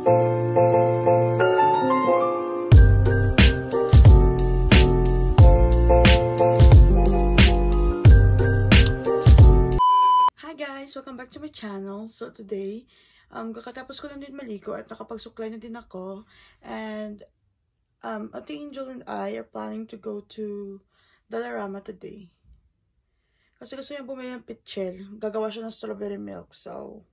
Guys! Welcome back to my channel. So today, um, kakatapos ko lang din maligo at nakapagsuklay na din ako. And um, Ate Angel and I are planning to go to Dollarama today. Kasi gusto niya bumili ng pitchel. Gagawa siya ng strawberry milk. So,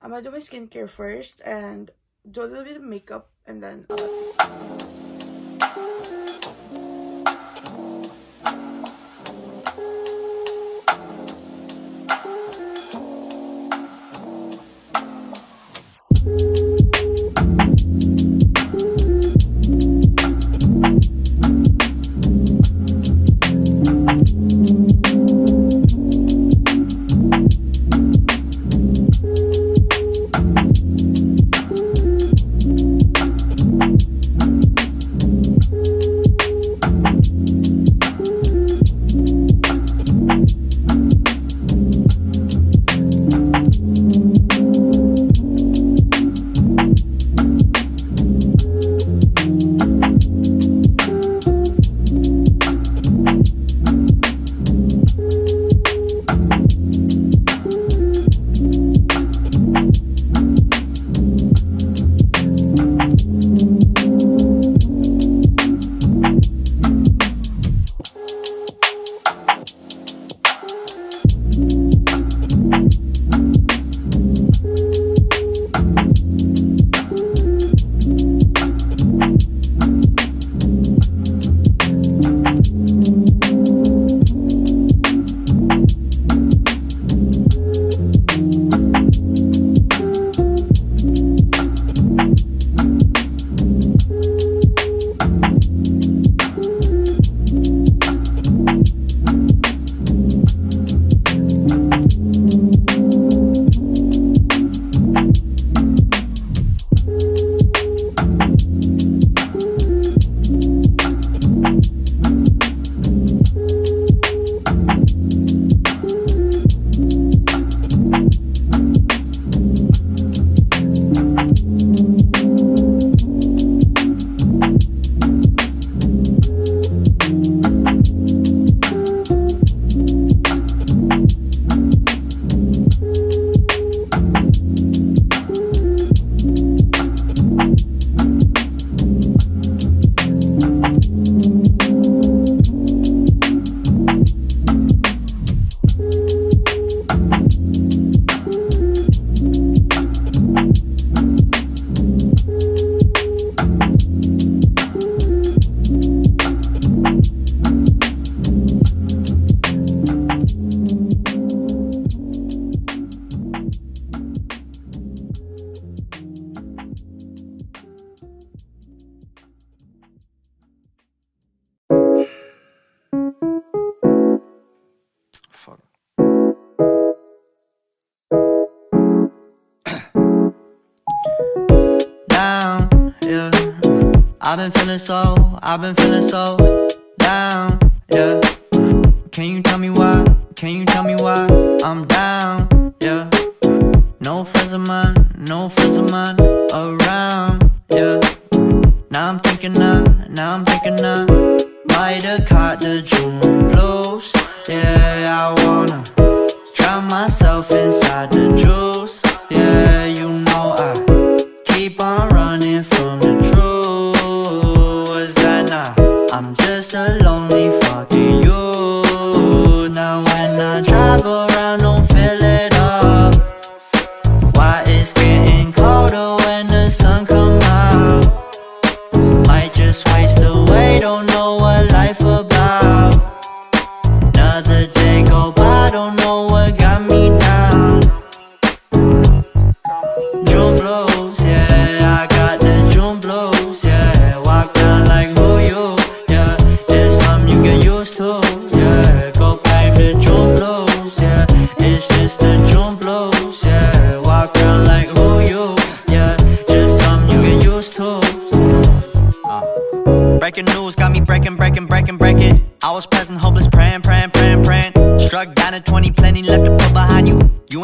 I'm gonna do my skincare first and do a little bit of makeup and then I'll I've been feeling so, I've been feeling so down, yeah. Can you tell me why? Can you tell me why I'm down, yeah? No friends of mine, no friends of mine around, yeah. Now I'm thinking I, now I'm thinking I might have caught the June blues,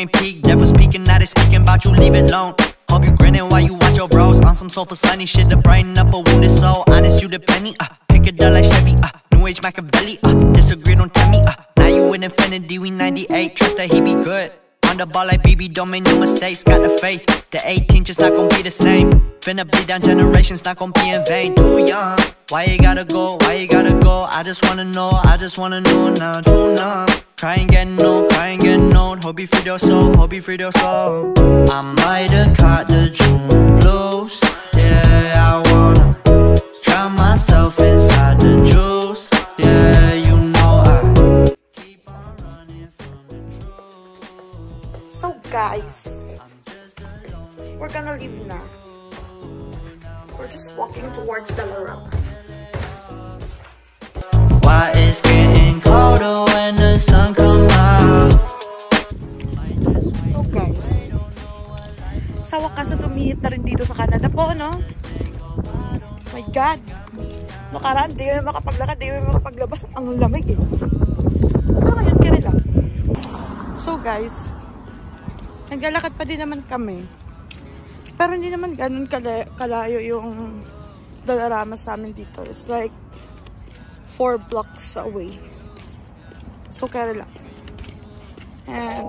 ain't peaked, devil speaking, now they speaking about you, leave it alone. Hope you grin Grinning while you watch your bros on some soulful sunny shit to brighten up a wounded soul. Honest, you the penny, uh, pick a dull like Chevy, uh, New Age Machiavelli, uh, disagree, don't tell me, uh, now you with Infinity, we 98, trust that he be good. On the ball like BB, don't make no mistakes, got the faith. The 18 just not gonna be the same. Finna bleed down generations, not gon' be in vain. Too young, why you gotta go, why you gotta go? I just wanna know, I just wanna know now. True numb, cry and get no, cry and get. Hope you free your soul, hope you free your soul. I might have caught the June blues, yeah, I wanna drown myself inside the juice, yeah, you know I keep on running from the truth. So guys, we're gonna leave na. We're just walking towards Delarama. Why it's getting colder when the sun come out So guys, sa wakas na tumihit na rin dito sa Canada po, no? My God! Nakaraan, di kami makapaglakad, di kami makapaglabas. Ang lamig eh. Pero ngayon, kaya lang. So guys, naglalakad pa din naman kami. Pero hindi naman ganun kala kalayo yung Dollarama sa amin dito. It's like four blocks away. So kaya lang. And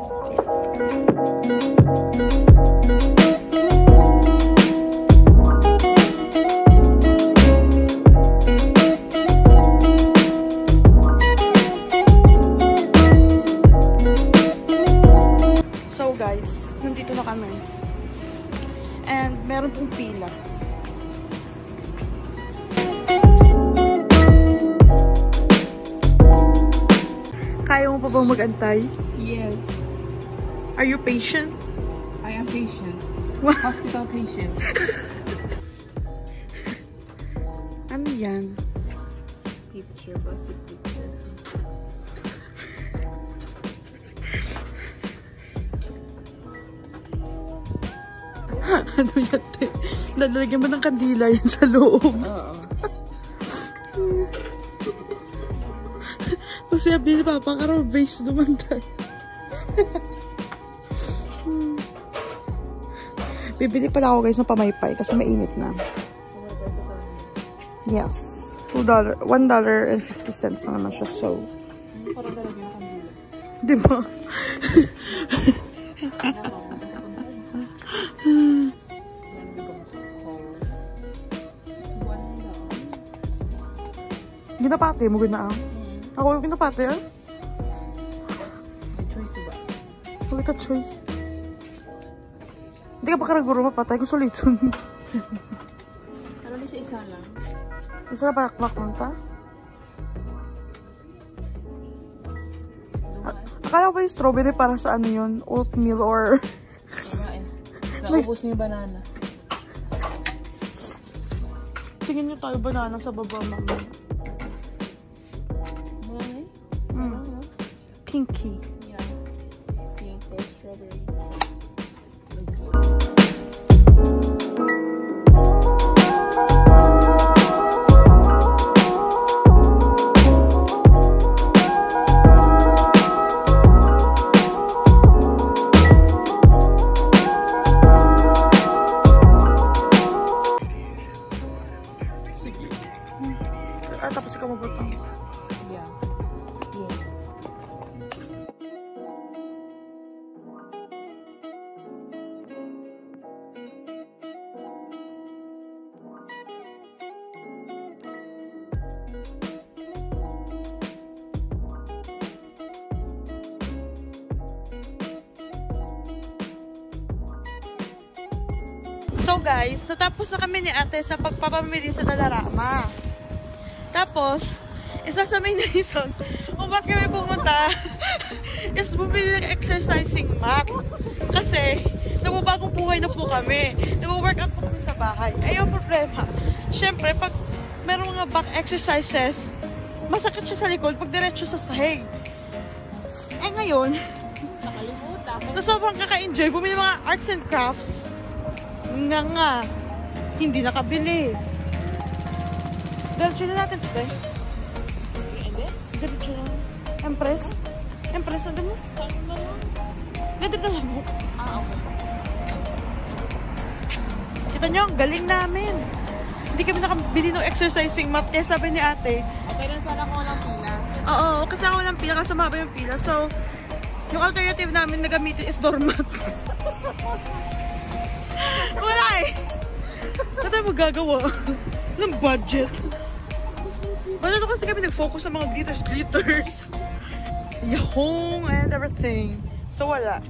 So guys, nandito na kami. Meron pong pila. Kaya mo pa bang magantay? Yes, Are you patient? I am patient. What? Hospital patient. Ano yan? Picture, plastic ano yan, te? Lalagyan mo ng kandila yan sa loob. Oo. Kasi sabi ni Papa, karo base naman tayo. Bibili pala ako guys ng pamaypay kasi mainit na. Yes. $2, $1 and 50 cents na naman siya. So, Parang talaga yung kandila. di ba? Ginapate mo gina ah. Ako yung ginapate ah. Choice ba? Wala ka choice. Hindi ka ba karaguro mapatay kung suliton. Ano na siya isa lang? Isa na bakbak mo ta? A- Akala ko ba yung strawberry para sa ano yun? Oatmeal or... Wala eh. Naubos niyo banana. Tingin nyo tayo banana sa baba mama. Pinky. Yeah. Pink or strawberry. So guys, natapos na kami ni ate sa pagpapamili sa Dalarama. Tapos, isa sa main reason kung ba't kami pumunta is bumili ng exercising mat. Kasi, nababagong buhay na po kami. Nag-workout po kami sa bahay. Ayun problema. Siyempre, pag meron mga back exercises, masakit siya sa likod pag diretso sa sahig. Eh ngayon, Nakalimutan. na sobrang kaka-enjoy, bumili mga arts and crafts. Nga nga, hindi nakabili. Diretso na natin today. Hindi? Diretso na. Empress? Empress, ano mo? Saan ba lang? Ganda na lang mo. Ah, okay. Kita nyo, ang galing namin. Hindi kami nakabili ng exercising mat. Kaya sabi ni ate, Okay lang sana kung walang pila. oo, kasi ako walang pila, kasi mahaba yung pila. So, yung alternative namin na gamitin is doormat. Eh. Ano tayo magagawa? ng budget. Wala na kasi kami nag-focus sa mga glitters, glitters. Yahong and everything. So, wala.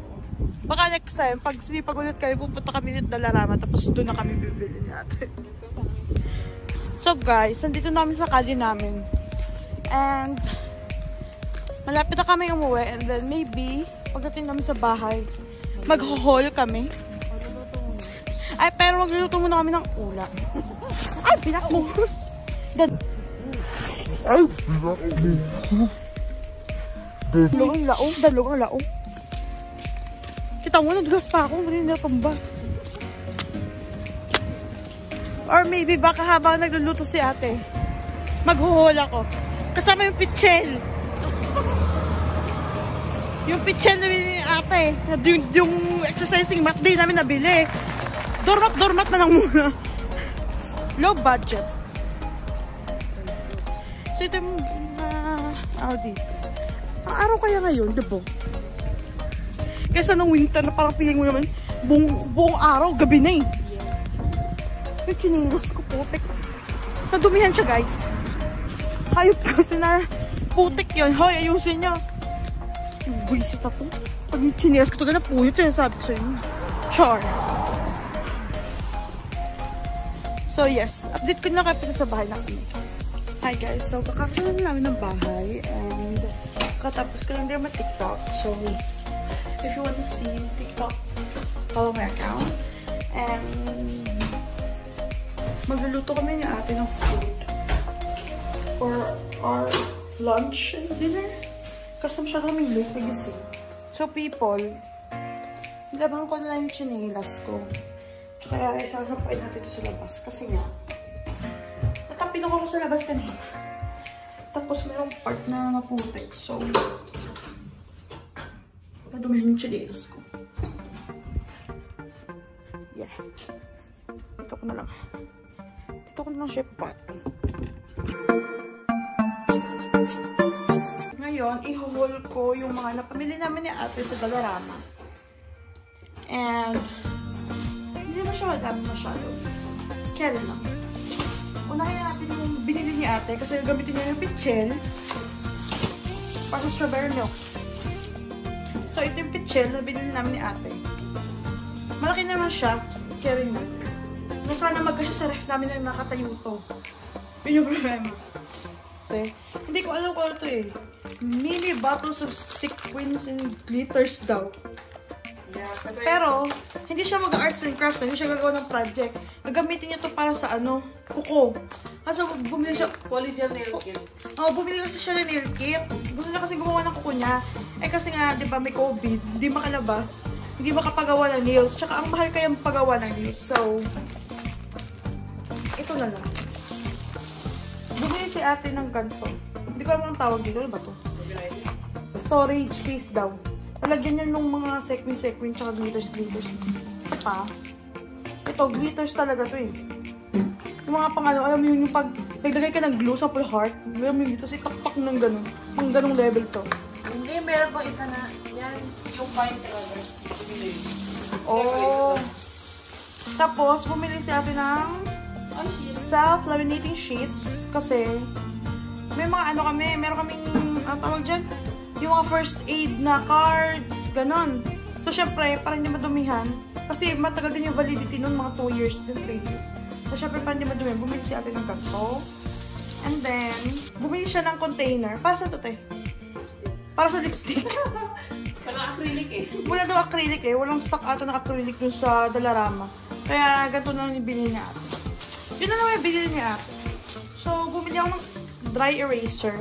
Baka next time, pag sinipag ulit kayo, pupunta kami ulit Dalarama, tapos doon na kami bibili natin. So, guys, nandito namin sa kali namin. And, malapit na kami umuwi. And then, maybe, pagdating namin sa bahay, mag-haul kami. Ay, pero magluluto muna kami ng ulam. Ay, pinak mo. Dad. Ay, Dalawang laong, dalawang laong. Kita mo, nadulas pa ako, hindi natumba. Or maybe baka habang nagluluto si ate, maghuhol ako. Kasama yung pichel. yung pichel na binili ni ate. Yung, yung exercising mat din namin nabili. Dormat, dormat na lang muna. Low budget. So ito yung uh, Audi. Ang araw kaya ngayon, di ba? Kesa nung winter na parang feeling mo naman, buong, buong araw, gabi na eh. Yung chinilas ko, putik. Nadumihan siya, guys. Hayop kasi na putik yun. Hoy, ayusin niyo. Buisit ako. Pag yung chinilas ko talaga napuyot, sinasabi ko sa inyo. Char. So, yes. Update ko na kayo sa bahay namin. Hi guys, so kakakaroon na namin ng bahay and katapos ko lang din mag-tiktok. So, if you want to see TikTok, follow my account. And magluluto kami ni ate ng food for our lunch and dinner. Kasi masyado kami late nagising. So people, laban ko na lang yung chinilas ko. Kaya isasapain natin ito sa labas. Kasi nga, natapin ako sa labas kanina. Tapos mayroong part na maputik. So, Padumihan yung chililos ko. Yeah. Ito ko na lang. Ito ko na lang siya pot. Ngayon, ihuhol ko yung mga napamili namin ni ate sa Dollarama. And, hindi naman siya madami masyado. Kaya lang. Unahin na natin yung binili ni ate kasi gamitin niya yung pichel para sa strawberry milk. So, ito yung pichel na binili namin ni ate. Malaki naman siya. Kaya rin na. Na sana magkasya sa ref namin na nakatayo to. Yun yung problema. Okay. Hindi ko alam kung ano to eh. Mini bottles of sequins and glitters daw. Yeah, Pero, hindi siya mag-arts and crafts. Hindi siya gagawa ng project. Gagamitin niya to para sa ano, kuko. Kaso bumili siya, polygel nail kit. Oh, bumili kasi siya ng nail kit. Gusto niya kasi gumawa ng kuko niya. Eh kasi nga, di ba, may COVID, hindi makalabas. Hindi makapagawa ng nails. Tsaka ang mahal kayang pagawa ng nails. So, ito na lang. Bumili si ate ng ganito. Hindi ko alam ang tawag dito. Ano ba to? Storage case daw. Palagyan niya nung mga sequin-sequin tsaka glitters-glitters. Pa. Ito, glitters talaga to eh. Yung mga pang ano, alam mo yun, yung pag naglagay ka ng glue sa full heart, alam mo yun, tapos itakpak ng ganun. Pang ganung level to. Hindi, meron pang isa na, yan, yung fine color. Oh. Tapos, bumili si ate ng self-laminating sheets kasi may mga ano kami, meron kaming, ano tawag dyan? Yung mga first aid na cards, ganon. So, syempre, para hindi madumihan, kasi matagal din yung validity nun, mga 2 years din, 3 years. So, syempre, para hindi madumihan, bumili si ate ng ganito. And then, bumili siya ng container. Para sa to, te? Para sa lipstick. Parang acrylic eh. Wala daw acrylic eh. Walang stock ata ng acrylic dun sa Dalarama. Kaya ganito na lang yung binili niya ate. Yun na naman yung binili niya ate. So, bumili ako ng dry eraser.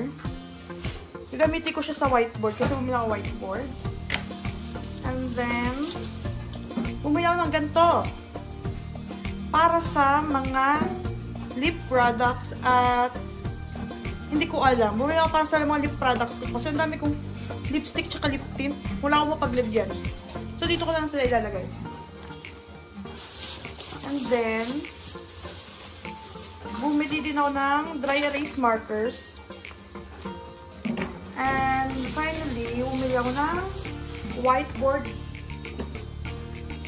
Gagamitin ko siya sa whiteboard kasi bumili ako whiteboard. And then, bumili ako ng ganito. Para sa mga lip products at hindi ko alam. Bumili ako para sa mga lip products ko. Kasi ang dami kong lipstick tsaka lip tint. Wala akong mapaglagyan. So, dito ko lang sila ilalagay. And then, bumili din ako ng dry erase markers. Finally, bumili ako ng whiteboard.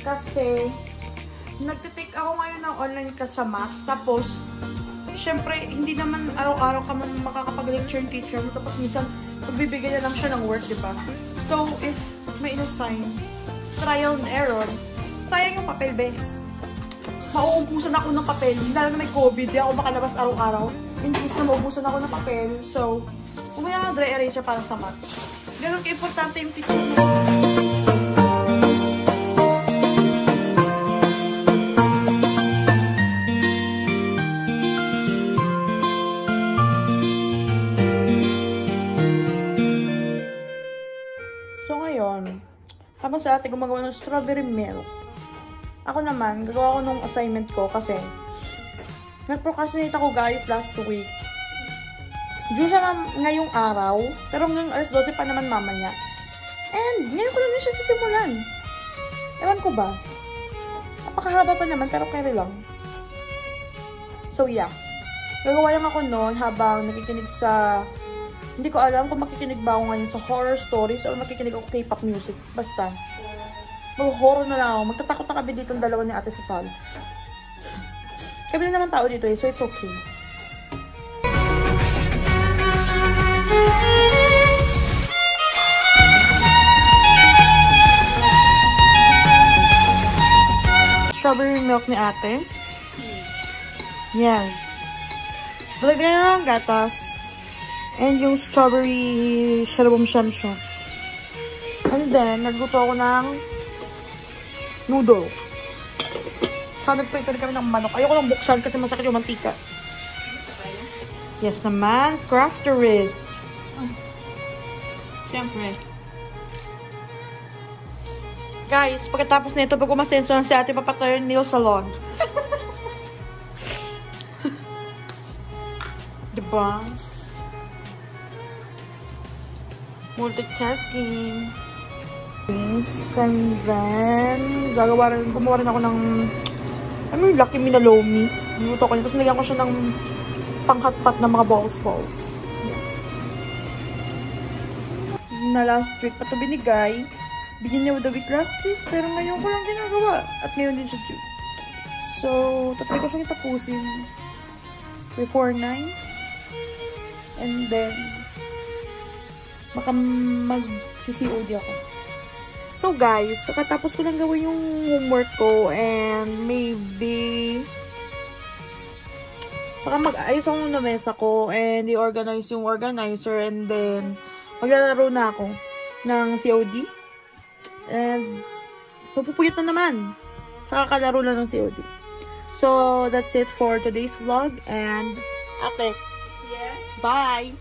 Kasi, nagtitake ako ngayon ng online kasama. Tapos, syempre, hindi naman araw-araw ka man makakapag-lecture yung teacher. Tapos minsan, magbibigay na lang siya ng work, di ba? So, if may inassign, trial and error, sayang yung papel, bes. Mauubusan ako ng papel. Lalo na may COVID, di ako makalabas araw-araw. In case na maubusan ako ng papel. So, ako ng dry eraser para sa math. Ganun ka-importante yung teacher mo. So, ngayon, habang sa ate gumagawa ng strawberry milk, ako naman, gagawa ko nung assignment ko kasi nag-procrastinate ako guys last week. Due siya nga ngayong araw, pero hanggang alas 12 pa naman mamaya. And, ngayon ko lang siya sisimulan. Ewan ko ba? Napakahaba pa naman, pero carry lang. So, yeah. Gagawa lang ako noon habang nakikinig sa hindi ko alam kung makikinig ba ako ngayon sa horror stories o makikinig ako K-pop music. Basta. Mag-horror na lang ako. Magtatakot na kami dito ang dalawa ni ate sa sal. Kami na naman tao dito eh, so it's okay. Strawberry milk ni ate. Yes. Lagyan na ng gatas. And yung strawberry shalabom sham siya. And then, nagluto ako ng noodles. Saka nagprito kami ng manok. Ayoko lang buksan kasi masakit yung mantika. Yes naman, crafterist. Siyempre. Guys, pagkatapos nito, pag umasenso na si ate, papatayo yung nail salon. diba? Multitasking. Yes, and then, gagawa rin, gumawa rin ako ng, ano yung Lucky Minalomi. Niluto ko niya. Tapos nilagyan ko siya ng panghatpat na mga balls balls. Yes. Na last week pa ito binigay. Niya with the week last week. Pero ngayon ko lang ginagawa. At ngayon din siya due. So, tatry ko siyang tapusin. Before 9. And then, baka mag-CCOD ako. So guys, kakatapos ko lang gawin yung homework ko and maybe baka mag-ayos ako ng mesa ko and i-organize yung organizer and then maglalaro na ako ng COD. And mapupuyot na naman sa kakalaro lang ng COD. So, that's it for today's vlog and ate, Yeah. Bye.